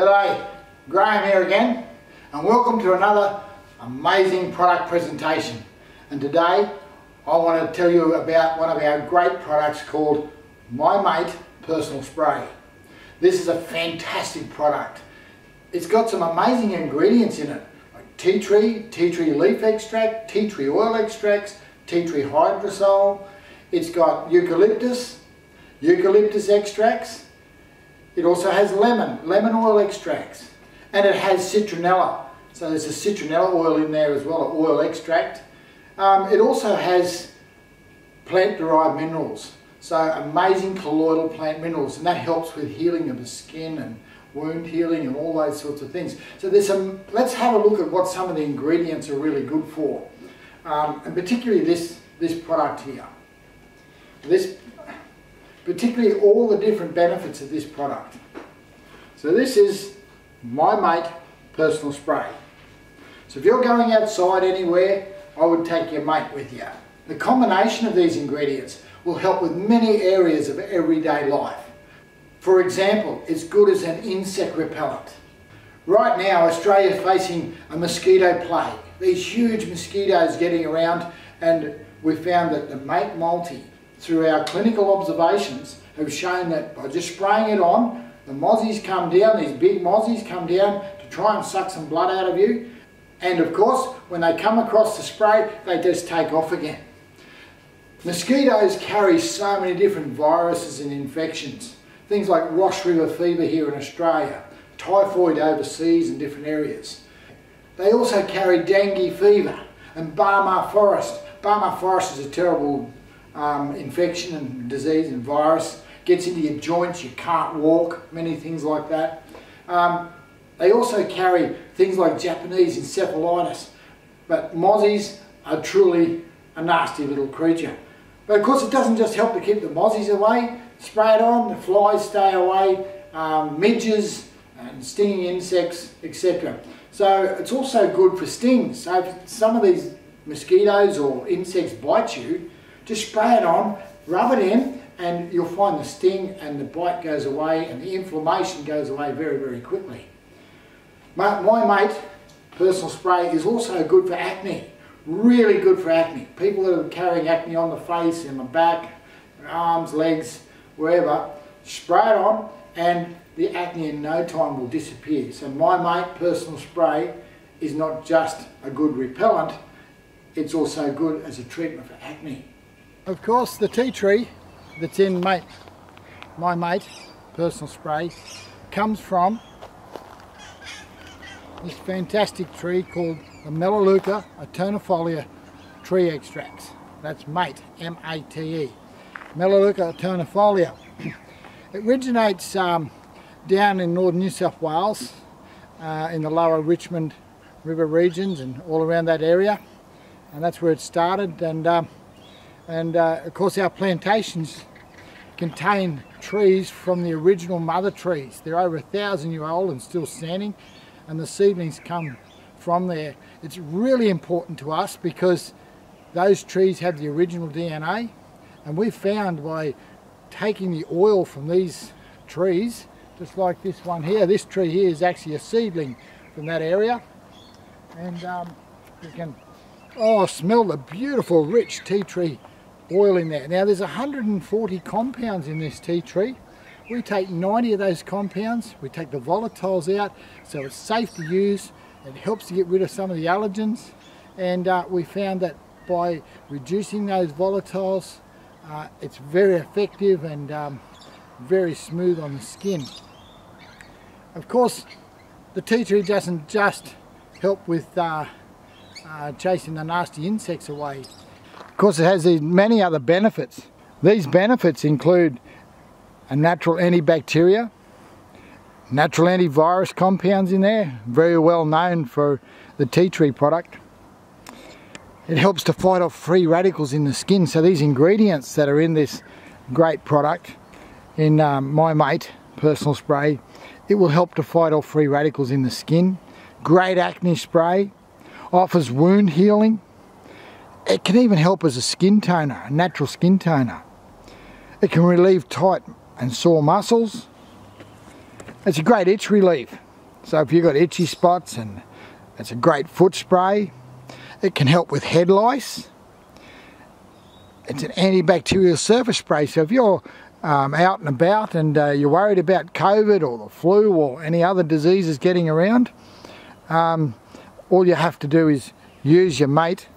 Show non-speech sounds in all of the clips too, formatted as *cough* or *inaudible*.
G'day, Graham here again and welcome to another amazing product presentation and today I want to tell you about one of our great products called My Mate Personal Spray. This is a fantastic product. It's got some amazing ingredients in it like tea tree, tea tree leaf extract, tea tree oil extracts, tea tree hydrosol, it's got eucalyptus, eucalyptus extracts, it also has lemon, lemon oil extracts, and it has citronella. So there's a citronella oil in there as well, an oil extract. Um, it also has plant-derived minerals, so amazing colloidal plant minerals, and that helps with healing of the skin and wound healing and all those sorts of things. So there's some, let's have a look at what some of the ingredients are really good for, um, and particularly this, this product here. This particularly all the different benefits of this product. So this is My Mate Personal Spray. So if you're going outside anywhere, I would take your mate with you. The combination of these ingredients will help with many areas of everyday life. For example, it's good as an insect repellent. Right now, Australia is facing a mosquito plague. These huge mosquitoes getting around and we found that the Mate Multi through our clinical observations have shown that by just spraying it on, the mozzies come down, these big mozzies come down to try and suck some blood out of you. And of course, when they come across the spray, they just take off again. Mosquitoes carry so many different viruses and infections. Things like Ross River fever here in Australia, typhoid overseas in different areas. They also carry dengue fever and Barmah forest. Barmah forest is a terrible um, infection and disease and virus, gets into your joints, you can't walk, many things like that. Um, they also carry things like Japanese encephalitis, but mozzies are truly a nasty little creature. But of course it doesn't just help to keep the mozzies away, spray it on, the flies stay away, um, midges and stinging insects, etc. So it's also good for stings. So if some of these mosquitoes or insects bite you, just spray it on, rub it in, and you'll find the sting and the bite goes away and the inflammation goes away very, very quickly. My, my mate, personal spray, is also good for acne. Really good for acne. People that are carrying acne on the face, in the back, arms, legs, wherever, spray it on and the acne in no time will disappear. So my mate personal spray is not just a good repellent, it's also good as a treatment for acne. Of course the tea tree that's in mate, my mate personal spray comes from this fantastic tree called the Melaleuca alternifolia tree extracts. That's mate, M-A-T-E. Melaleuca alternifolia. *coughs* it originates um, down in northern New South Wales uh, in the lower Richmond River regions and all around that area and that's where it started and um, and uh, of course our plantations contain trees from the original mother trees. They're over a thousand year old and still standing and the seedlings come from there. It's really important to us because those trees have the original DNA and we've found by taking the oil from these trees, just like this one here, this tree here is actually a seedling from that area and um, you can oh smell the beautiful rich tea tree oil in there. Now there's 140 compounds in this tea tree. We take 90 of those compounds, we take the volatiles out so it's safe to use, it helps to get rid of some of the allergens and uh, we found that by reducing those volatiles uh, it's very effective and um, very smooth on the skin. Of course the tea tree doesn't just help with uh, uh chasing the nasty insects away Of course it has many other benefits. These benefits include a natural antibacteria, natural antivirus compounds in there, very well known for the tea tree product. It helps to fight off free radicals in the skin. So these ingredients that are in this great product, in um, My Mate personal spray, it will help to fight off free radicals in the skin. Great acne spray, offers wound healing, it can even help as a skin toner, a natural skin toner. It can relieve tight and sore muscles. It's a great itch relief. So if you've got itchy spots and it's a great foot spray. It can help with head lice. It's an antibacterial surface spray. So if you're um, out and about and uh, you're worried about COVID or the flu or any other diseases getting around, um, all you have to do is use your mate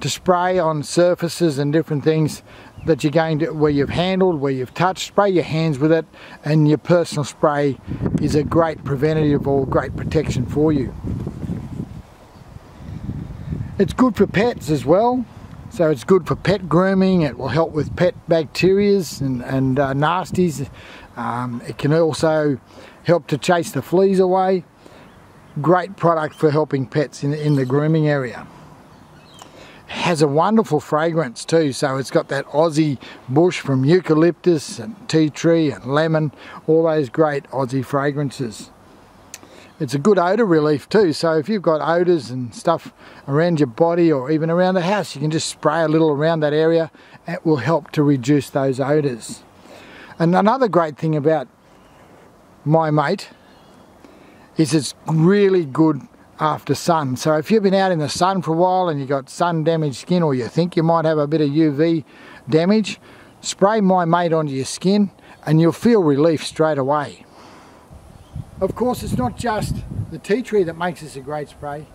to spray on surfaces and different things that you're going to, where you've handled, where you've touched, spray your hands with it and your personal spray is a great preventative or great protection for you. It's good for pets as well. So it's good for pet grooming, it will help with pet bacterias and, and uh, nasties. Um, it can also help to chase the fleas away. Great product for helping pets in, in the grooming area. Has a wonderful fragrance too, so it's got that Aussie bush from eucalyptus and tea tree and lemon, all those great Aussie fragrances. It's a good odour relief too, so if you've got odours and stuff around your body or even around the house, you can just spray a little around that area. It will help to reduce those odours. And another great thing about my mate is it's really good after sun. So if you've been out in the sun for a while and you've got sun damaged skin or you think you might have a bit of UV damage, spray my mate onto your skin and you'll feel relief straight away. Of course, it's not just the tea tree that makes this a great spray.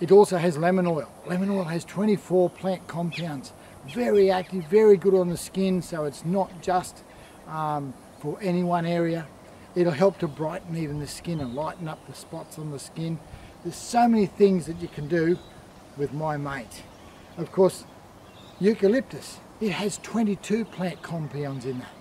It also has lemon oil. Lemon oil has 24 plant compounds. Very active, very good on the skin, so it's not just um, for any one area. It'll help to brighten even the skin and lighten up the spots on the skin. There's so many things that you can do with My Mate. Of course, eucalyptus, it has 22 plant compounds in that.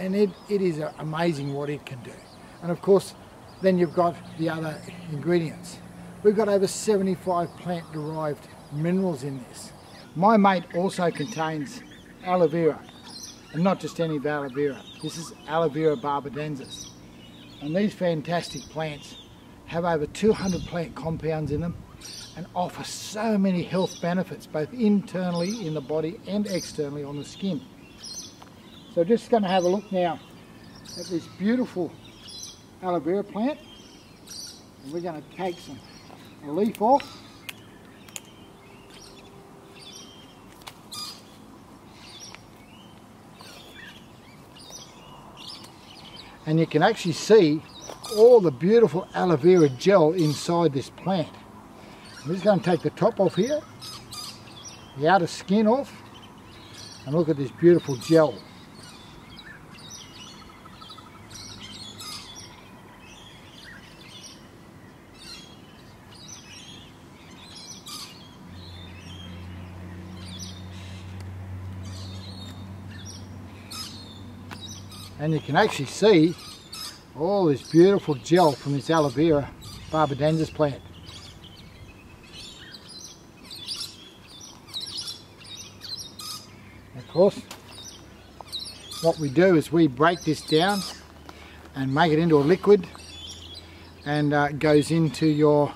And it, it is amazing what it can do. And of course, then you've got the other ingredients. We've got over 75 plant derived minerals in this. My mate also contains aloe vera, and not just any aloe vera. This is aloe vera barbadensis. And these fantastic plants have over 200 plant compounds in them and offer so many health benefits both internally in the body and externally on the skin. So just going to have a look now at this beautiful aloe vera plant. And we're going to take some leaf off. And you can actually see all the beautiful aloe vera gel inside this plant. I'm just going to take the top off here, the outer skin off, and look at this beautiful gel. And you can actually see all this beautiful gel from this aloe vera barbadensis plant. Of course, what we do is we break this down and make it into a liquid and uh, goes into your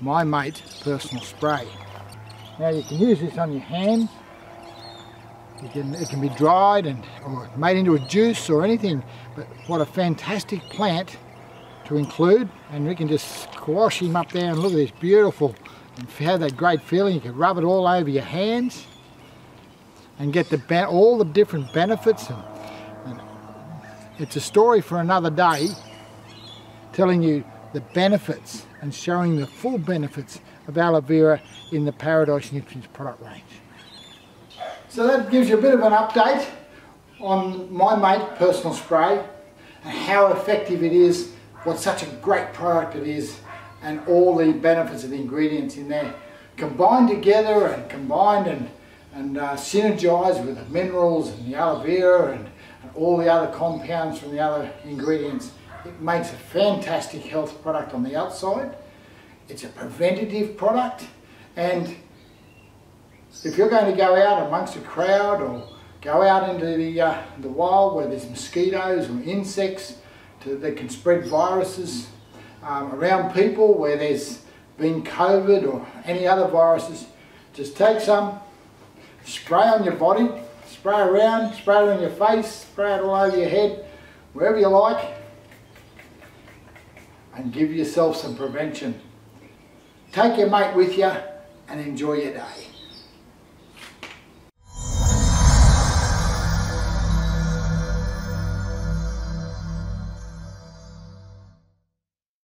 My Mate personal spray. Now you can use this on your hands it can, it can be dried and or made into a juice or anything, but what a fantastic plant to include. And we can just squash him up there and look at this beautiful, and have that great feeling. You can rub it all over your hands and get the all the different benefits. And, and it's a story for another day, telling you the benefits and showing the full benefits of aloe vera in the Paradise Nutrients product range. So that gives you a bit of an update on my mate personal spray and how effective it is, what such a great product it is and all the benefits of the ingredients in there combined together and combined and, and uh, synergized with the minerals and the aloe vera and, and all the other compounds from the other ingredients. It makes a fantastic health product on the outside. It's a preventative product and if you're going to go out amongst a crowd or go out into the, uh, the wild where there's mosquitoes or insects to, that can spread viruses um, around people where there's been COVID or any other viruses, just take some, spray on your body, spray around, spray it on your face, spray it all over your head, wherever you like. and give yourself some prevention. Take your mate with you and enjoy your day.